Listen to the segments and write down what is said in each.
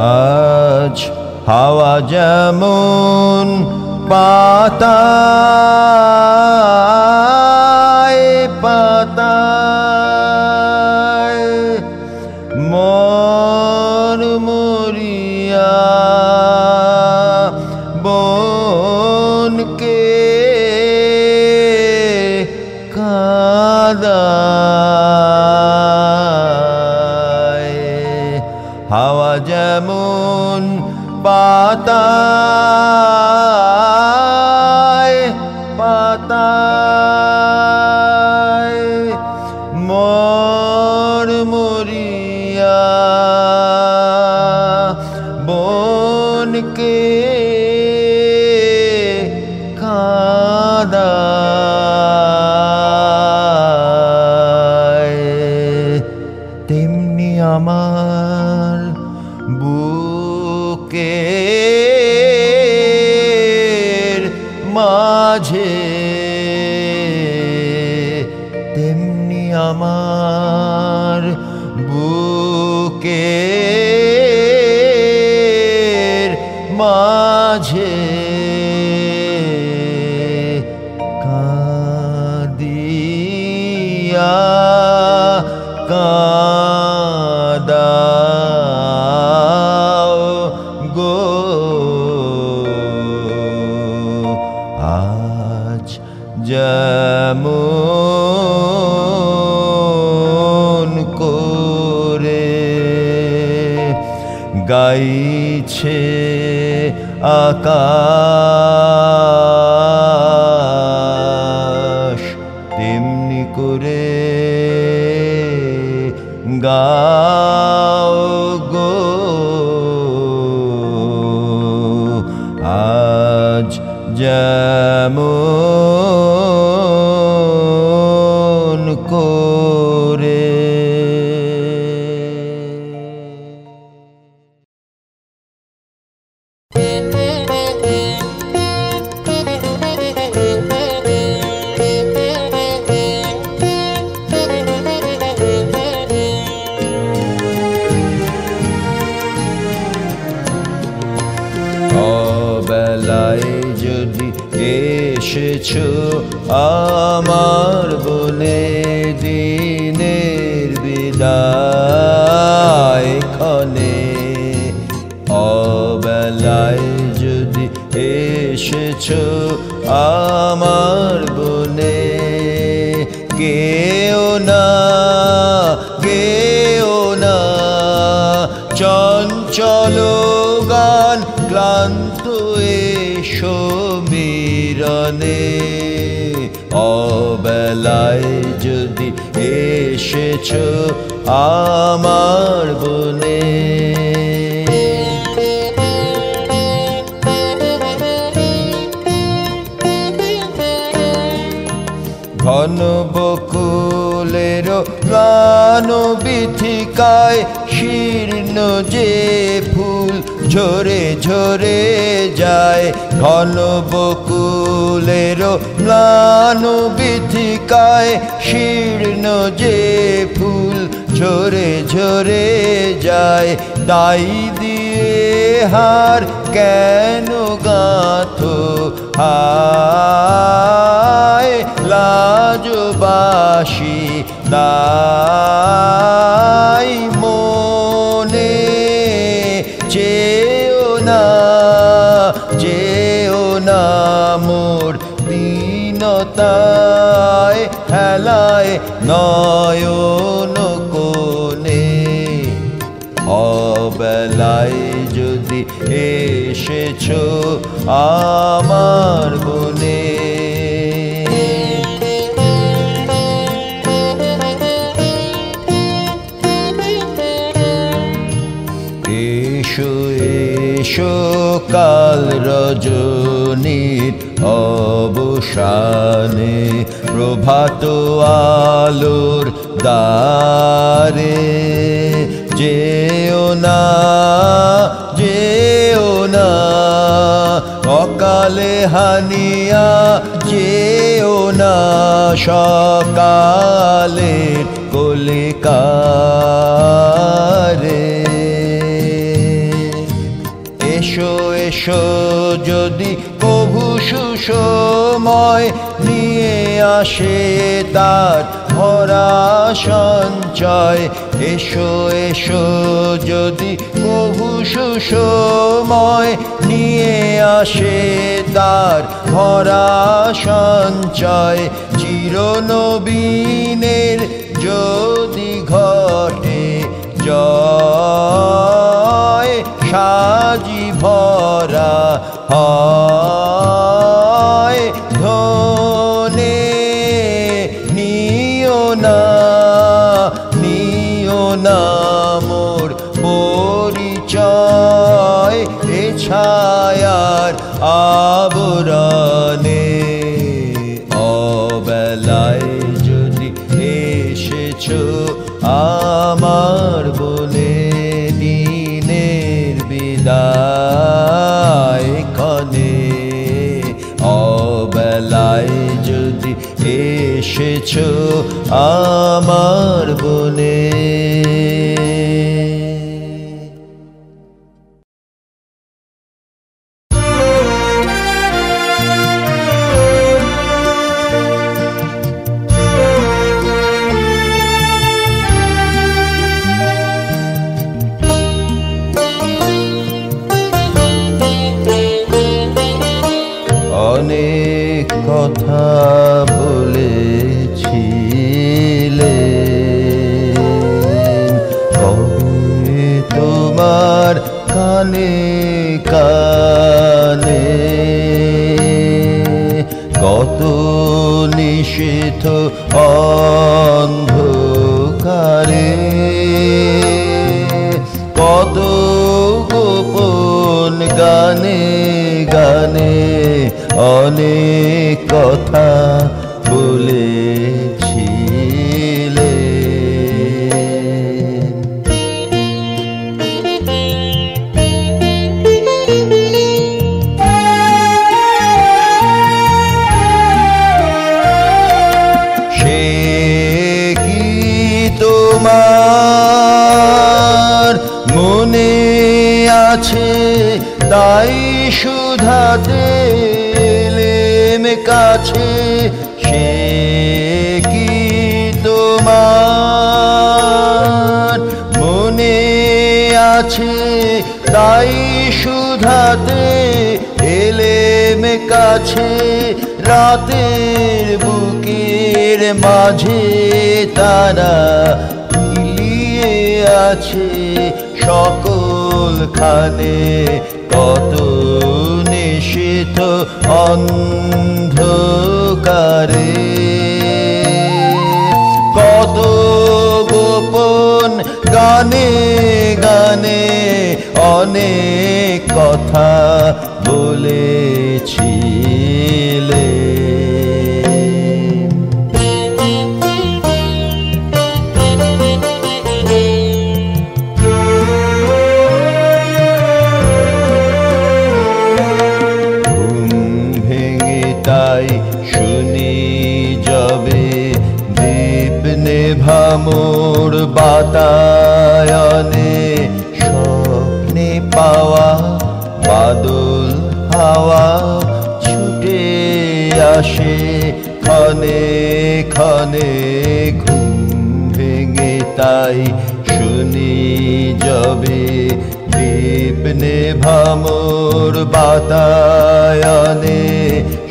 aç hava cemun पाता पाता मोर Moriya bone के कादा हवा जमुन पाता पूछे आका ঝরে যায় ঘন বকুলের প্রাণ বিথিকায় শীর্ণ যে ফুল ঝরে ঝরে যায়, তাই দিয়ে হার কেন গাথো? হায় লাজবাসী, তাই দীনতায় হেলায় নয়ন কোনে অবেলায় যদি এসেছ আমার বনে এসো এসো কাল রজনীর অবসানে প্রভাত আলোর দ্বারে। যেও না যেও না, অকালে হানিয়া যেও না, সকালে কলিকারে। এসো এসো যদি প্রভু সুসময় নিয়ে আসে তার ভরা সঞ্চয়। এসো এসো যদি প্রভু সুসময় নিয়ে আসে তার ভরা সঞ্চয়। চিরনবীনের যদি ঘটে জয় সাজি ভরা হয় এসেছ নিষেধ অন্ধকারে। পদ গোপন গানে গানে অনেক কথা আছে রাতের বুকের মাঝে তারা মিলিয়ে আছে সকল খানে কত নিষিত অন্ধকারে। কত গোপন গানে গানে অনেক কথা বলেছিলে তাই শুনি যাবে দীপ নেভামোর বাতায়নে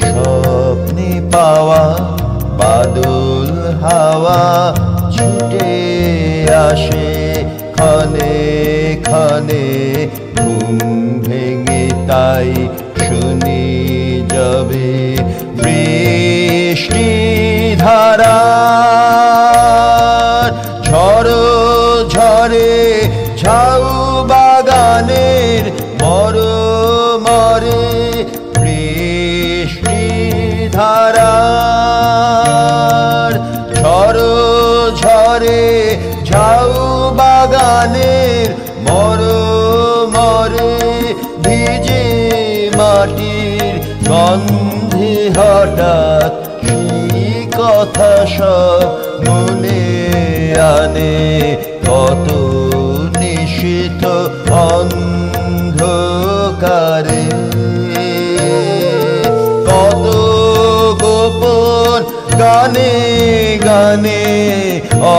স্বপ্নে পাওয়া বাদল হাওয়া ছুটে আসে খনে ক্ষণে। হঠাৎ সেই কথা সব মনে আনে? কত নিষিদ্ধ অন্ধকারে? কত গোপন গানে গানে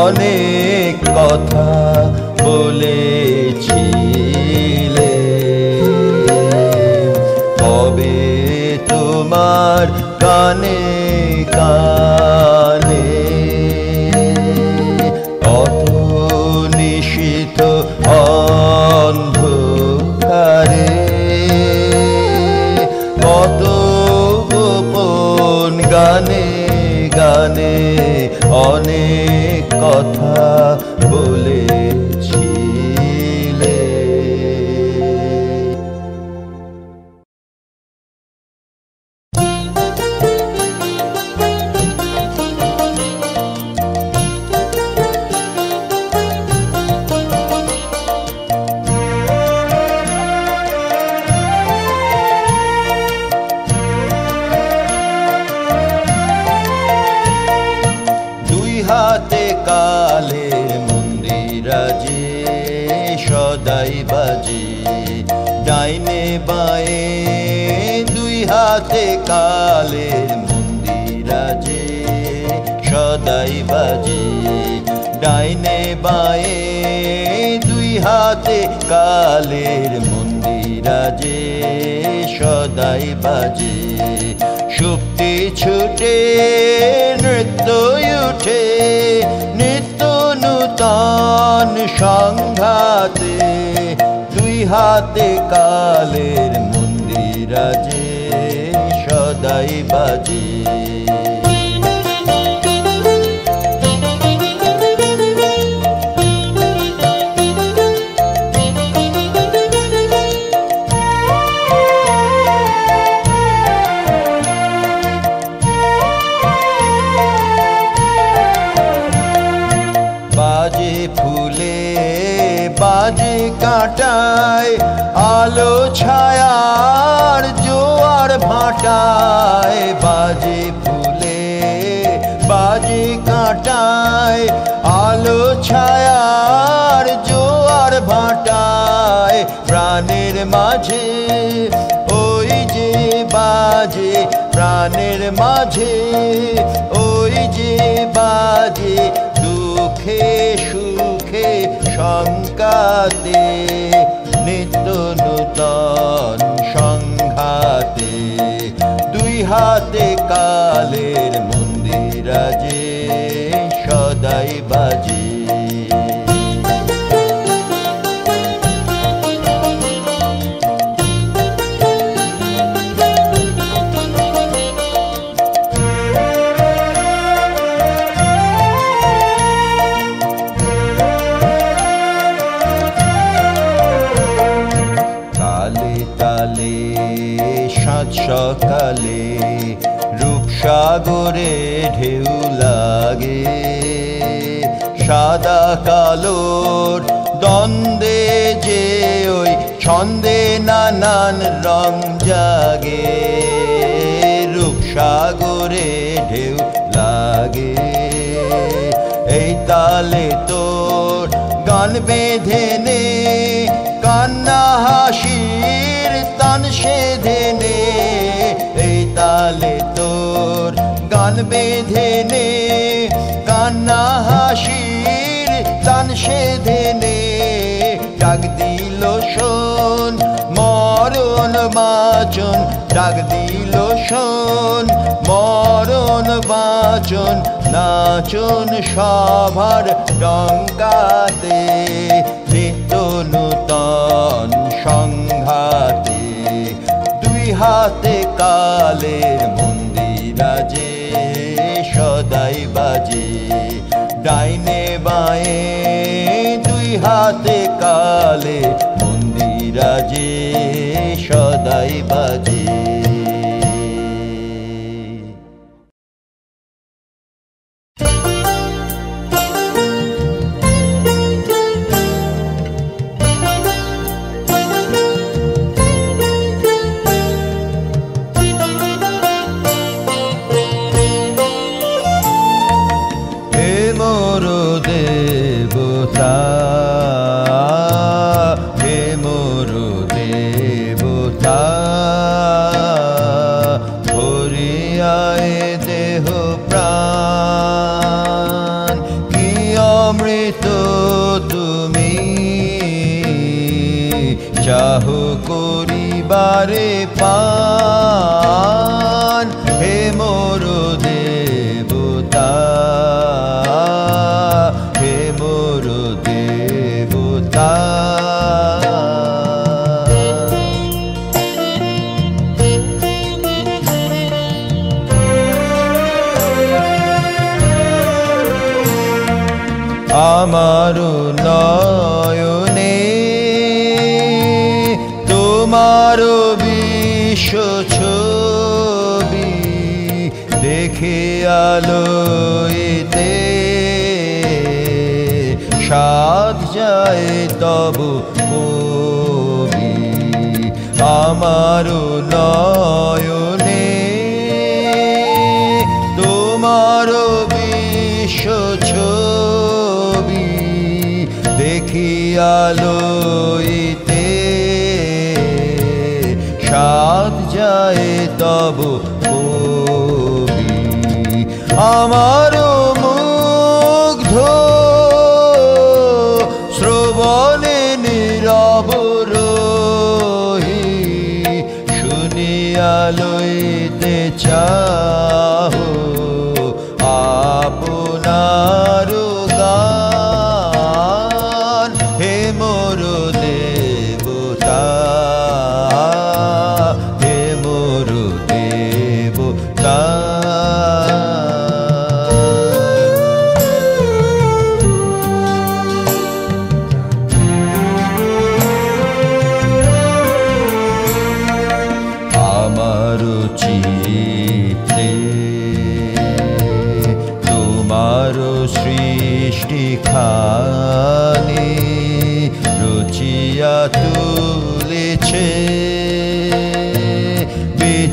অনেক কথা বলেছিলে তোমার কানে সদাই বাজে, ডাইনে বায়ে দুই হাতে কালের মন্দিরাজে সদাই বাজে। সুপ্তি ছুটে নৃত্য উঠে নিত্য নূতন সংঘাতে দুই হাতে কালের মন্দিরাজে সদাই বাজে বাজে। কাঁটায় আলো ছায়ার জোয়ার ভাটায়, প্রাণের মাঝে, ওই যে বাজে, প্রাণের মাঝে, ওই যে বাজে, দুঃখে সুখে শঙ্কাতে, নিত্য নূতন সংঘাতে, দুই হাতে কালের মন্দিরাজে সদাই বাজে সাগরে ঢেউ লাগে। সাদা কালোর দ্বন্দ্বে যে ওই ছন্দে নানান রং জাগে। রূপসাগরে ঢেউ লাগে। এই তালে তোর গান বেঁধে নে, কান্না হাসির তান সেধে গান বেঁধে নে, কান্না হাসির তান সেধে নে। ডাক দিল শোন, মরণ বাচন। ডাক দিল শোন, মরণ বাচন। নাচন সভার ডঙ্কাতে নিত্য নূতন সংঘাতে। দুই হাতে কালের মন্দিরাজে ডাইনে বায়ে দুই হাতে কালে মন্দিরাজে সদাই বাজে। যায় তব কবি। আমার নয়নে তোমার বিশ্ব ছবি। দেখি আলোইতে সাত যায় তব কবি। আমার 家。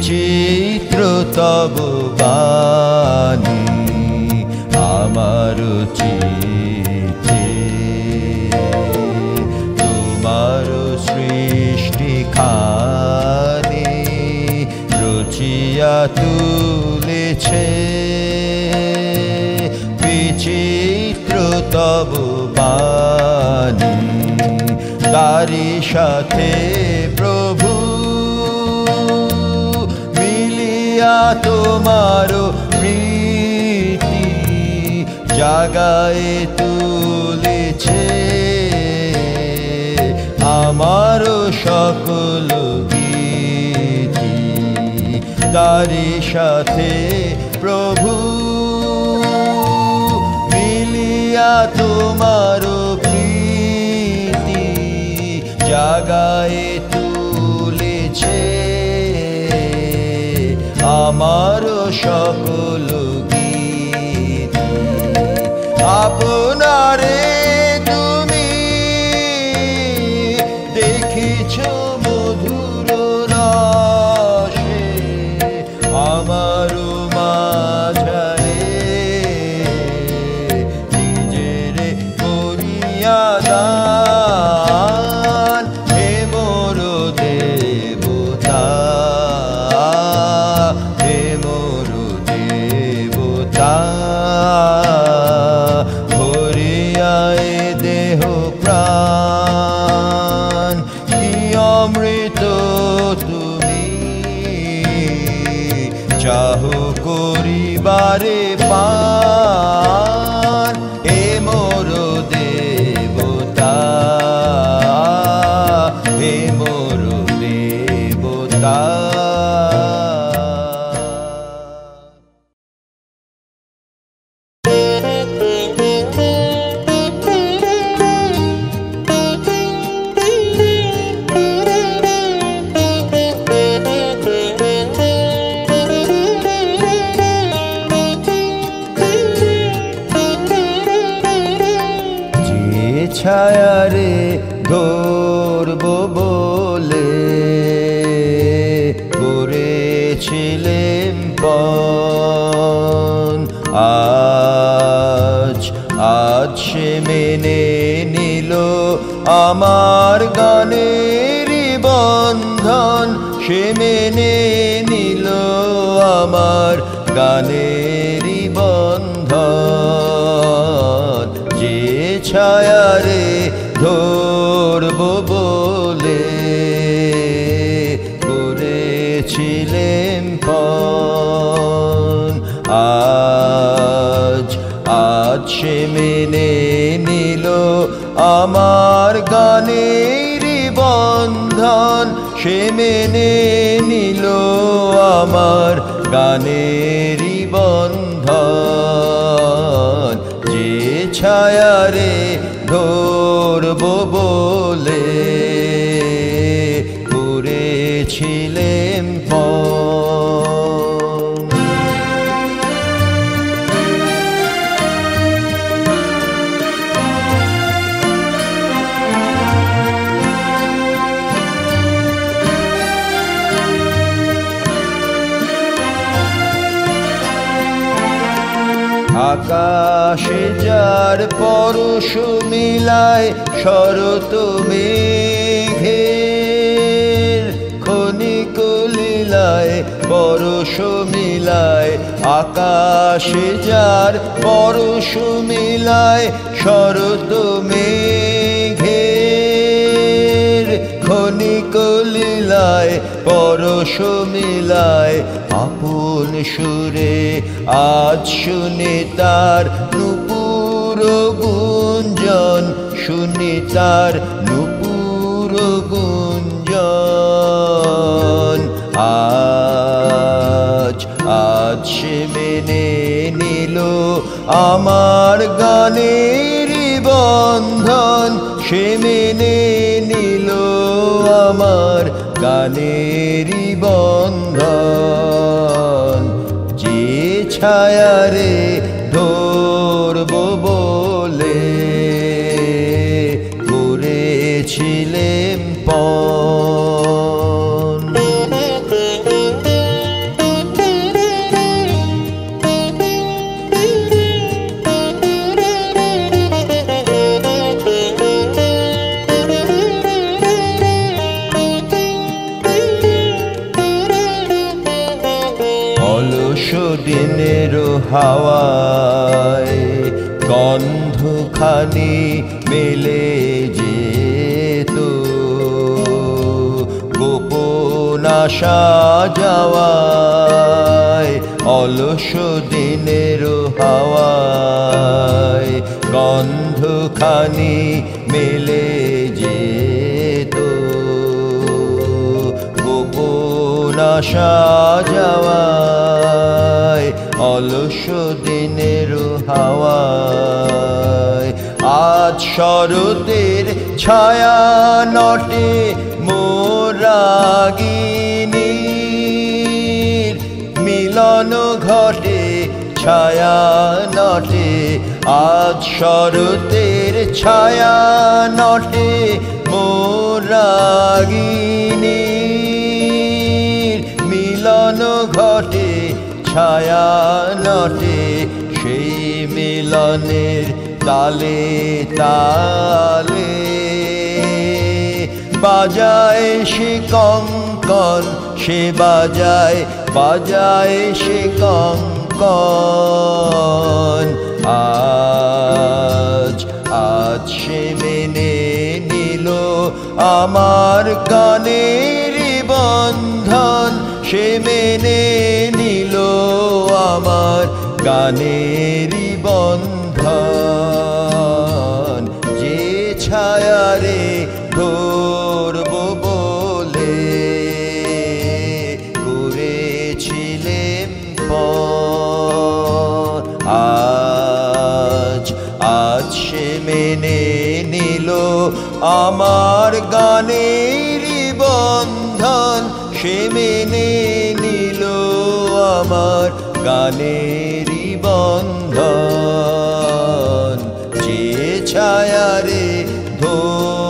বিচিত্র তব বাণী আমার চিতে তোমার সৃষ্টি খানি রুচিয়া তুলেছে। বিচিত্র তব বাণী তারি সাথে মিলিয়া তোমার প্রীতি জাগায় তুলেছে। আমার সকল গীতি তারি সাথে প্রভু মিলিয়া তোমার প্রীতি জাগায় সকল আপনারে মোর দেবতা মিলায় শরত মেঘের, ক্ষণিক লীলায় পরশ মিলায়, আকাশে যার পরশ মিলায় শরত মেঘের, ক্ষণিক লীলায় পরশ মিলায়। আপন সুরে আজ শুনে তার নুপুর গুঞ্জন, শুনে তার নুপুর গুঞ্জন। আজ আজ সে মেনে নিল আমার গানের বন্ধন। সে মেনে নিল আমার গানের যাওয়ায় অলস দিনের হাওয়ায় গন্ধখানি মেলে যেত। গোপন আশা যাওয়ায় অলস দিনের হাওয়ায় আজ শরতের ছায়া নটে মোরাগিনীর। মিলন ঘটে, ছায়া নটে, আজ শরতের ছায়া নটে মোরাগিনী মিলন ঘটে, ছায়া নটে, সেই মিলনের তালে তালে। বাজায় সে কঙ্কন সে বাজায় বাজায় সে কঙ্কন আজ আজ সে মেনে নিল আমার কানের বন্ধন। সে মেনে নিল আমার গানের বন্ধন। ছায়ারে ধরব বলে করেছিলেন আজ আজ সে মেনে নিল আমার গানের বন্ধন। সে মেনে নিল আমার গানের বন্ধন। যে ছায়ারে ধরব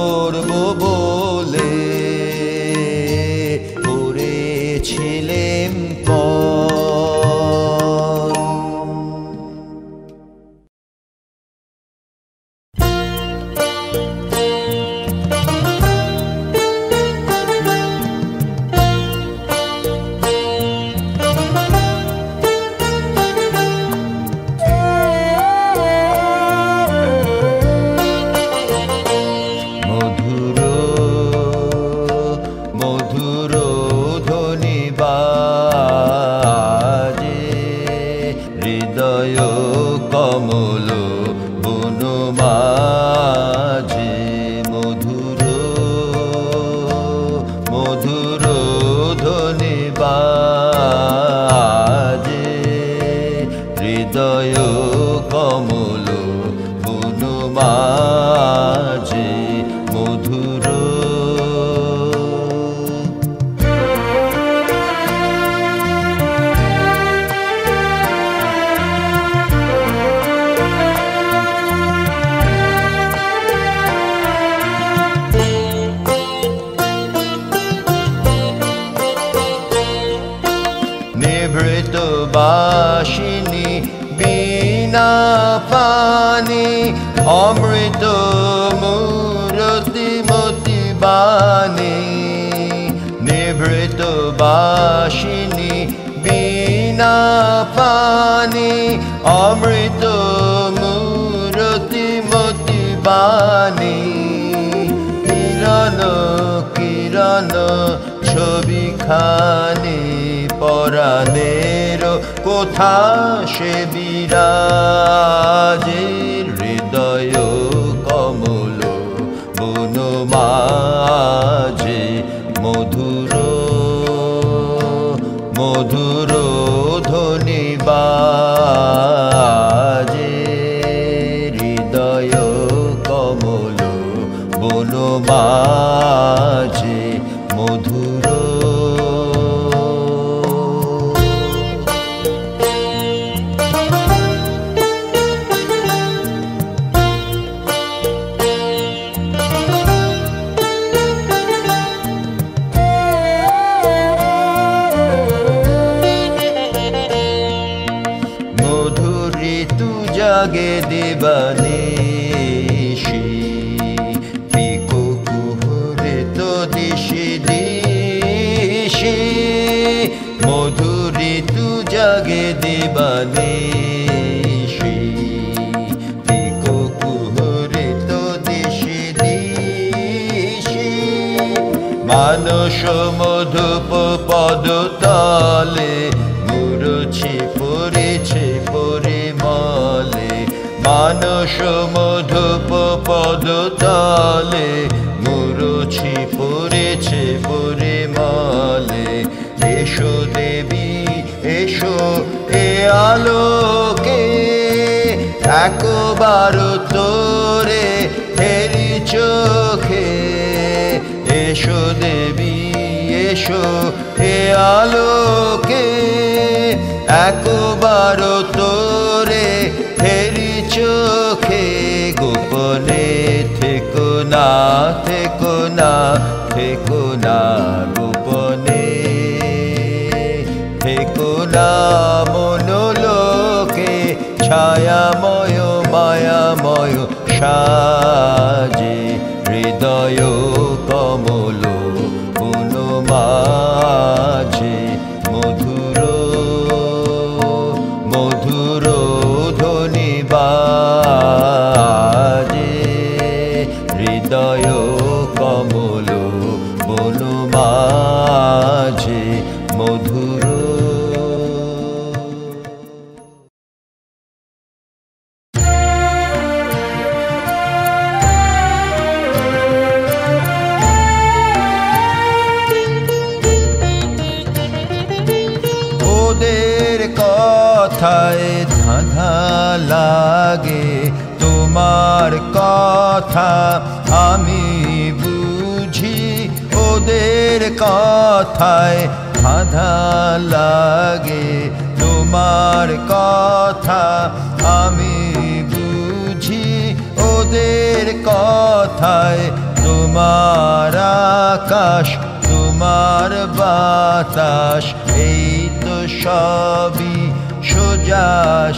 জাগে দেবানেশি পিকো কুহুরে তো দিশি দিশি, মধুর ঋতু জাগে দেবানেশি, পিকো কুহুরে তো দিশি দিশি, মানস মধুপ পদতলে মধুপ পদতলে মুরুছি পড়েছে পরিমলে এসো দেবী, এসো এ আলোকে একবার তোরে হেরি চোখে। এসো দেবী, এসো এ আলোকে একবার তোরে ফেরি চোখে। না থেকো না থেকো না গোপনে। থেকো না মনোলোকে ছায়াময় মায়াময় সাজে হৃদয় কথায় ধাঁধা লাগে। তোমার কথা আমি বুঝি, ওদের কথায় তোমার আকাশ, তোমার বাতাস, এই তো সবই সোজা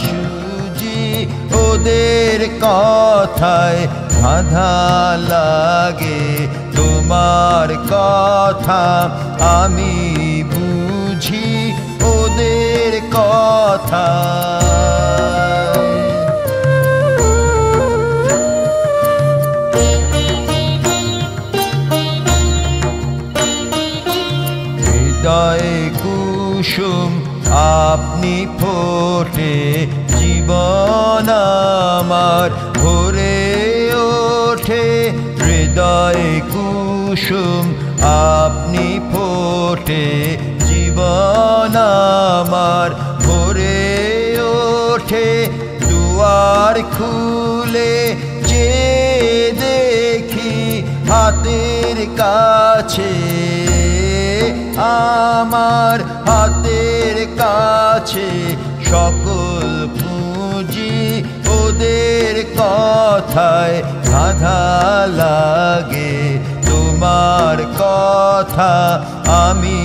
সুজি। ওদের কথায় বাধা লাগে। তোমার কথা আমি বুঝি ওদের কথা। হৃদয় কুসুম আপনি ফোটে, জীবন আমার ভরে ওঠে। হৃদয় কুসুম আপনি ফোটে জীবন আমার ভরে ওঠে, দুয়ার খুলে যে দেখি হাতের কাছে। আমার হাতের কাছে সকল পুঁজি ওদের কথায় বাধা লাগে। তোমার কথা আমি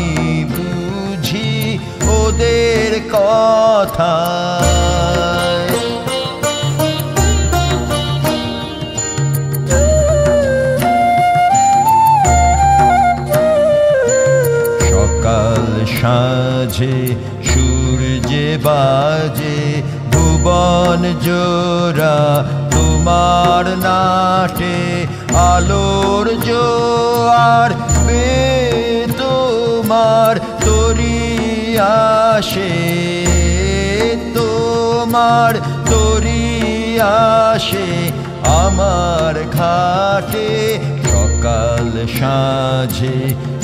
বুঝি ওদের কথা। সকাল সাঁঝে সূর্যে বাজে ভুবন জোড়া তোমার নাটে আলোর জোয়ার তোমার তরি আসে, তোমার তরি আসে, আমার ঘাটে সকাল সাঁঝে,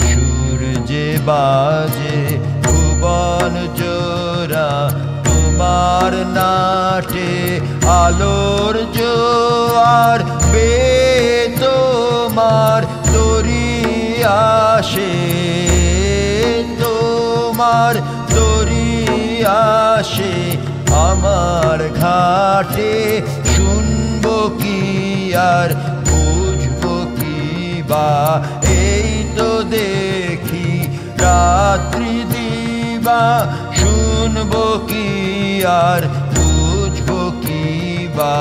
সূর্যে বাজে, ভুবন জোড়া তোমার নাটে, আলোর জোয়ার বে তোমার তরি আসে। তোমার তরি আসে, আমার ঘাটে। শুনব কি আর, বুঝব কি বা? এই তো দেখি রাত্রি দিবা। শুনব কি আর, বুঝব কি বা?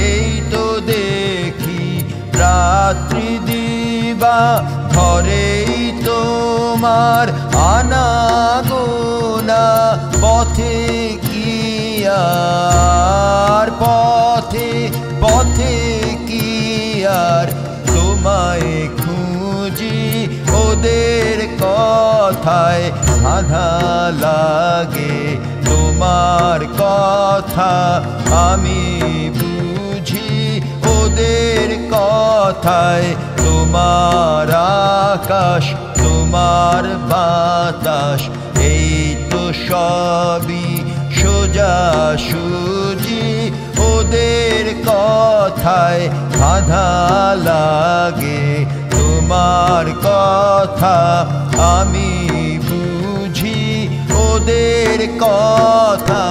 এই তো দেখি রাত্রি দিবা। ঘরেই তোমার আনাগোনা পথে কি আর? পথে পথে কি আর? তোমায় খুঁজি ওদের কথায় আধা লাগে। তোমার কথা আমি বুঝি ওদের কথায় তোমার আকাশ তোমার বাতাস, এই তো সবই সোজা সুজি। ওদের কথায় বাধা লাগে, তোমার কথা আমি বুঝি। ওদের কথা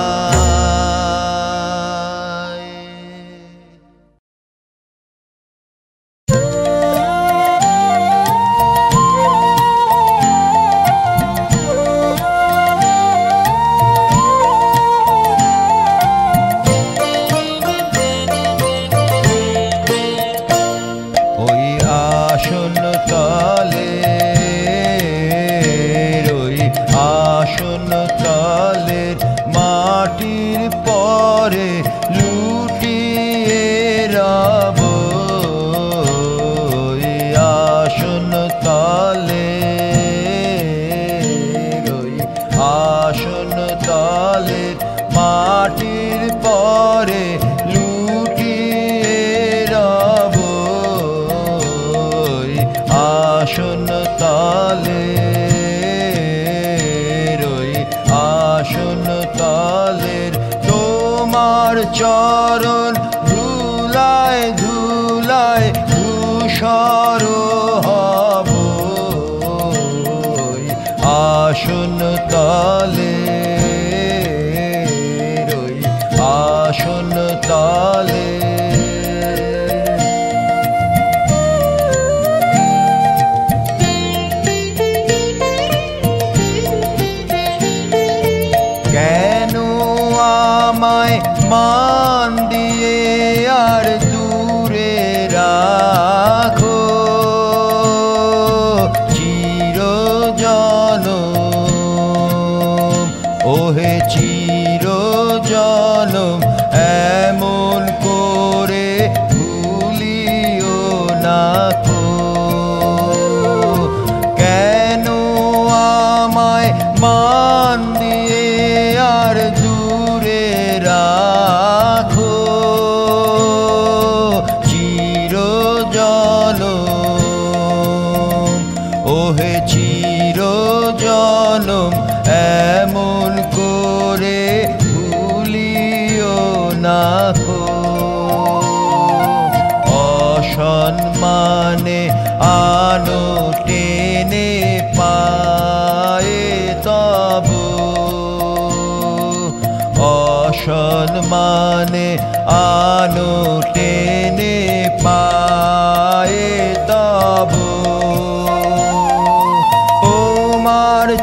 ti.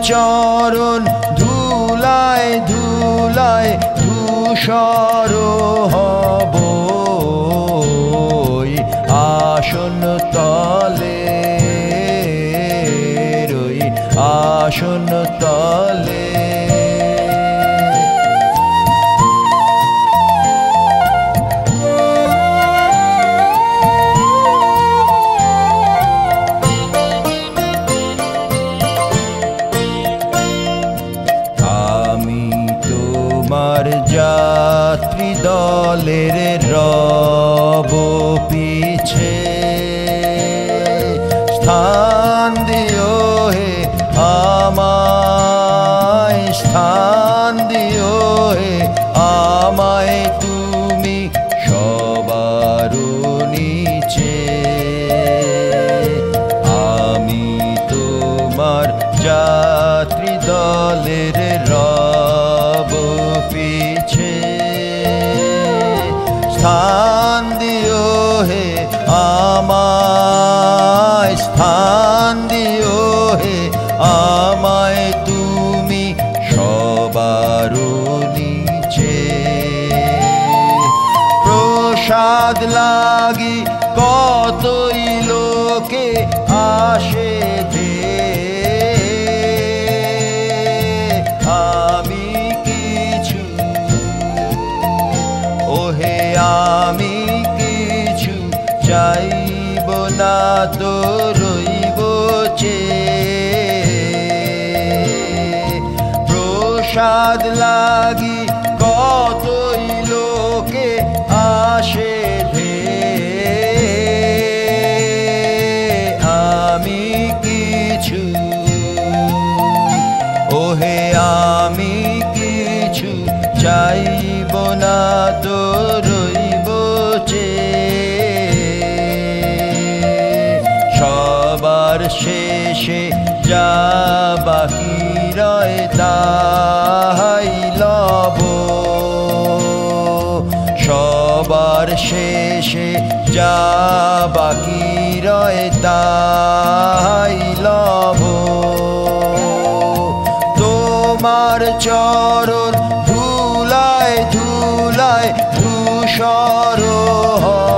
চরণ ধুলায় ধুলায় ধূসর হব। আসন তলে রই আসন তলে। লাগি কতই লোকে আসে যে। আমি কিছু, ওহে আমি কিছু চাইব না তো রইব চে প্রসাদ লা বাহিরয় তাহাই লব। সবার শেষে যা বাকি রয় তাহাই তোমার চরণ ধুলায় ধুলায় ধূসর হয়।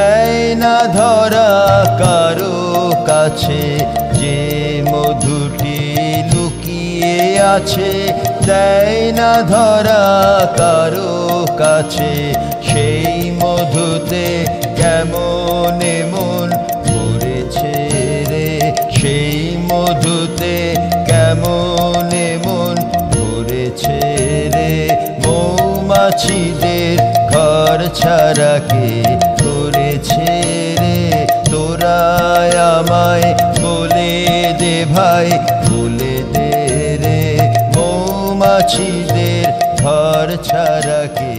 দেয় না ধরা কারও কাছে। যে মধুটি লুকিয়ে আছে, দেয় না ধরা কারও কাছে। সেই মধুতে কেমন মন ভরেছে রে? সেই মধুতে কেমন মন ভরেছে রে? মৌমাছিদের ঘর ছাড়াকে ভাই বলে দে ভাই বলে দে রে মৌমাছিদের ঘর ছাড়া কে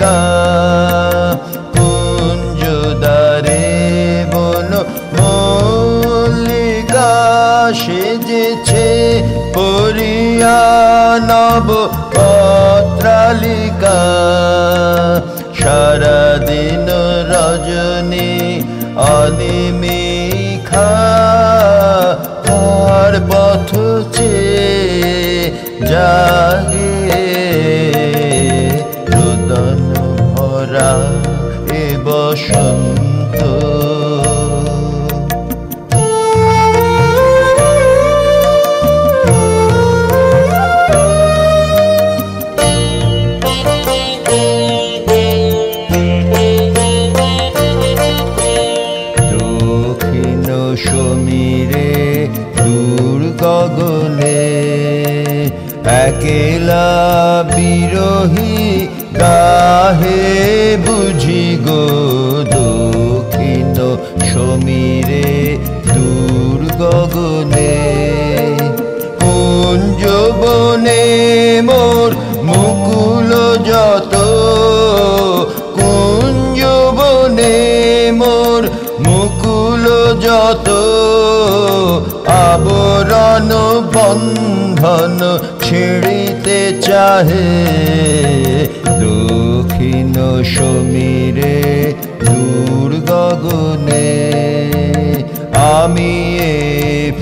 का একেলা বিরোহী গাহে বুঝি গো দক্ষিণ সমীরে দূর গগনে। কোন যবনে মোর মুকুল যত কুঞ্জ মোর মুকুল যত, আবরণ বন্ধন ছিঁড়িতে চাহে। দক্ষিণ সমীরে দূর গগনে আমি এ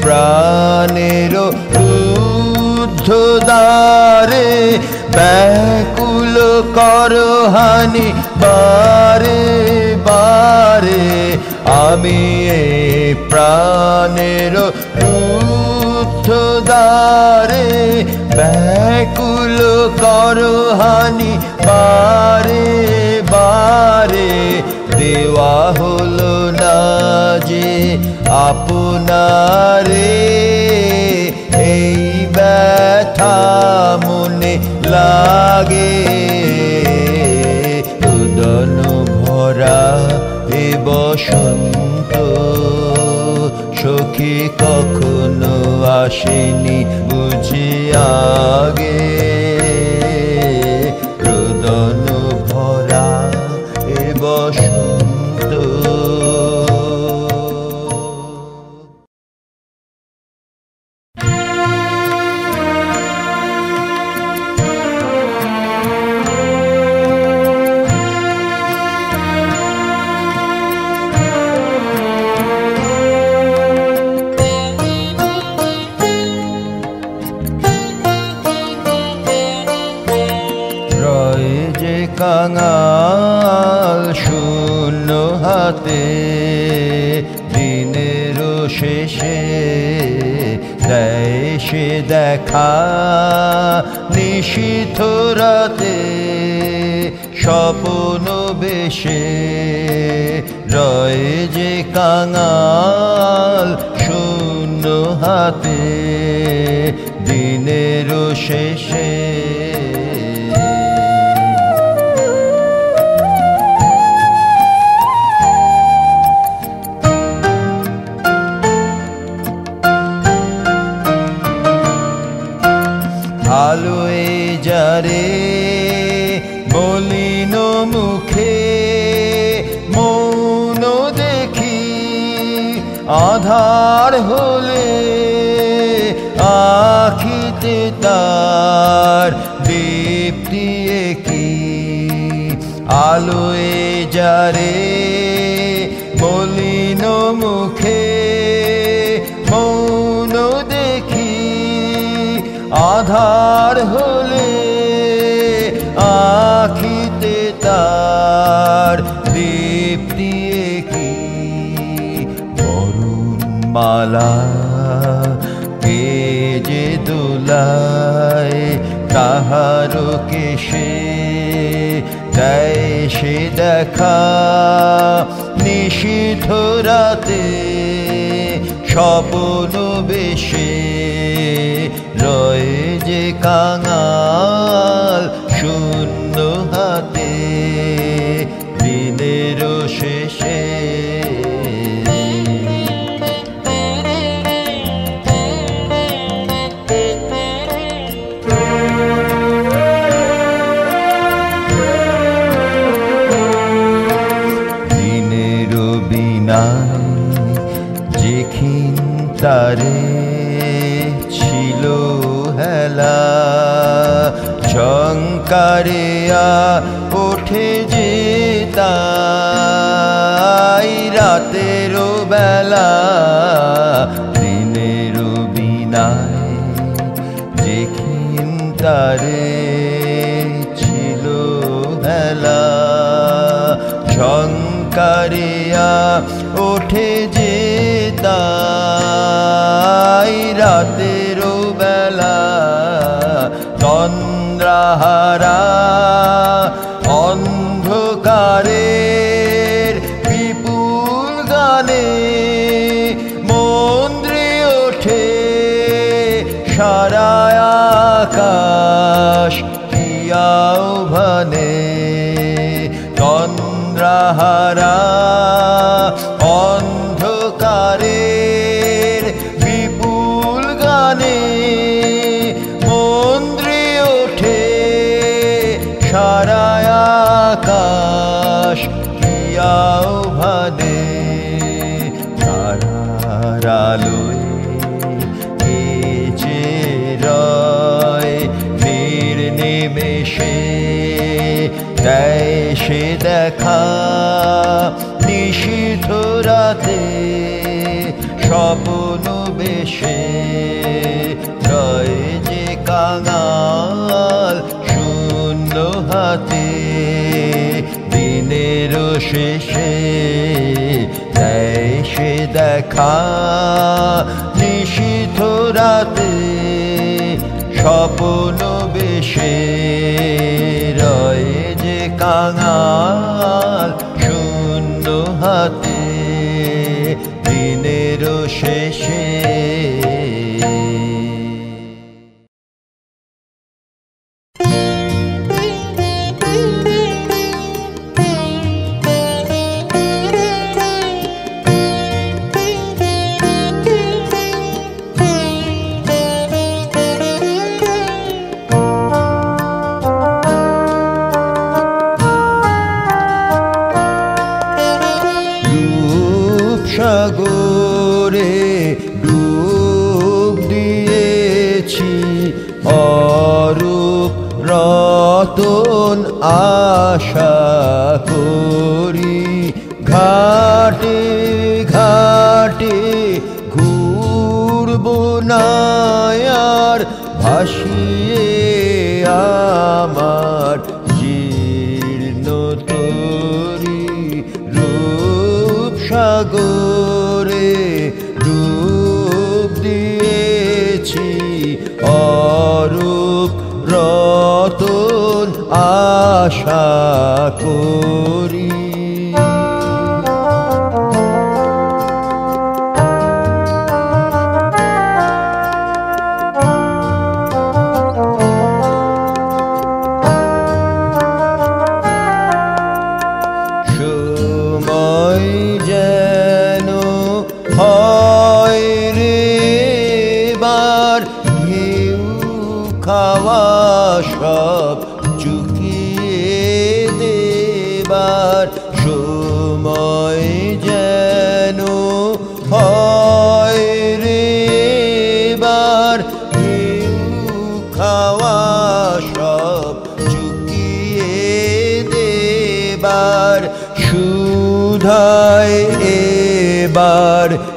প্রাণের রুদ্ধ দ্বারে ব্যাকুল করহানি বারে বারে আমি এ প্রাণের রুদ্ধ দ্বারে ব্যাকুল করহানি বারে বারে। দেওয়া হলো না যে আপনারে। এই ব্যথা মনে লাগে। উদন ভরা এ বসন্ত, সখী কখনো আসেনি বুঝে আগে দেখা নিশিথ রাতে স্বপন বেশে রয়ে যে কাঙাল শূন্য হাতে দিনের শেষে আধার হলে আখিতে তার দীপ্তি কি আলোয় যারে বলিন মুখে মৌন দেখি আধার হলে মালা কে যে দোলায় তাহার কেশে দেয় সে দেখা নিষিদ্ধ রাতে স্বপ্ন বেশে, রয়ে যে কাঙাল, শূন্য দেখা নিষিদ্ধ রাতে স্বপন বেশে রয়ে যে কাঙাল শূন্য হাতে দিনের শেষে আশা করি ঘাটে ঘাটে ঘুরব না আর ভাসিয়ে আশা করি bud.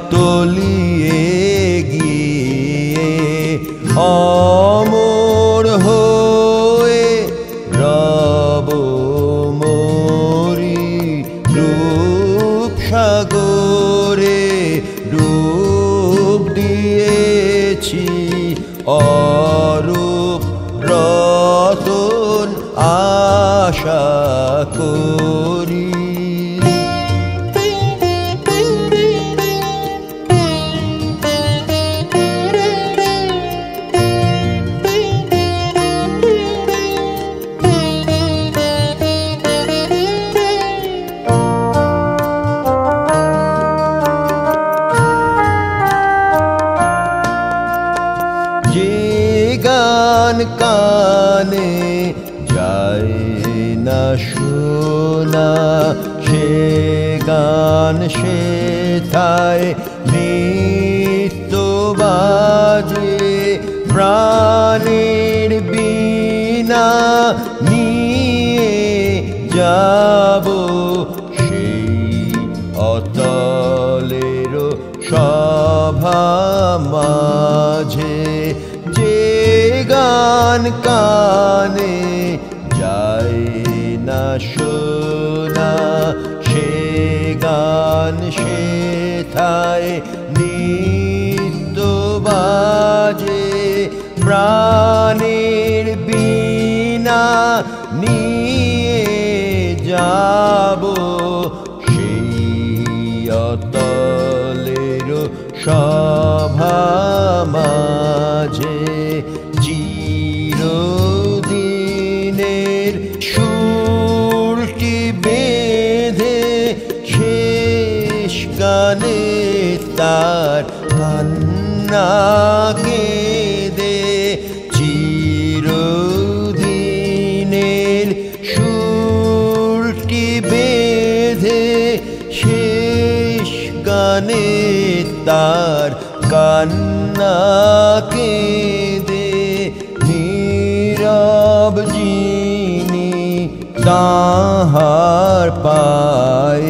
যাব সেই অতলের সভা মাঝে। যে গান কানে যায় না শোনা, সে গান সে থায় নিত্য বাজে। প্রাণের বিনা নিয়ে যাব সেই অতলের সভা মাঝে। চিরদিনের সুরটি বেঁধে শেষ গানে তার কান্না देरजीनि काहार पाए।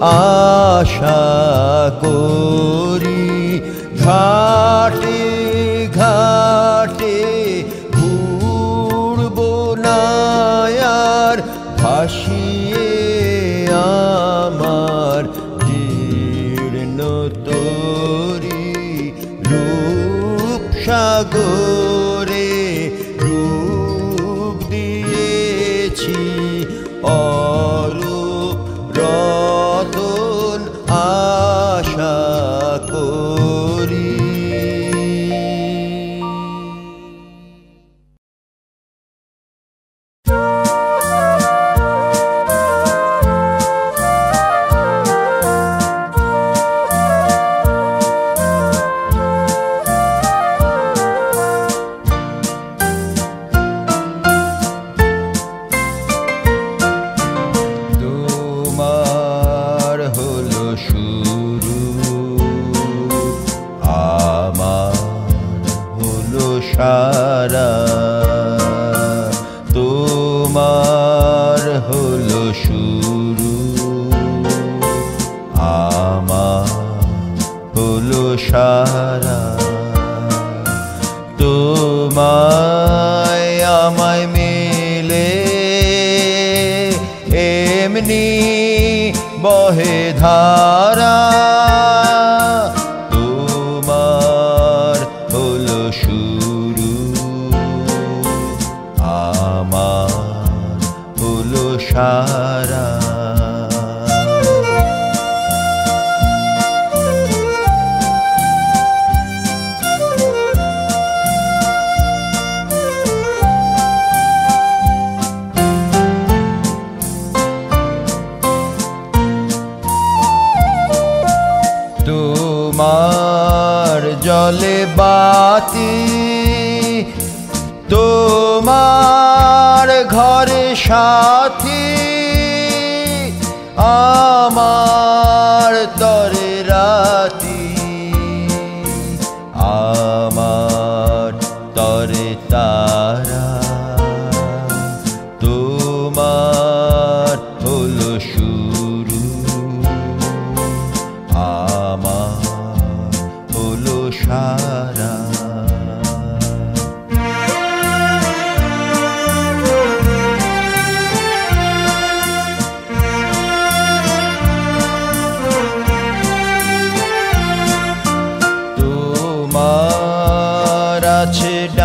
আশা করি ঘাট touch it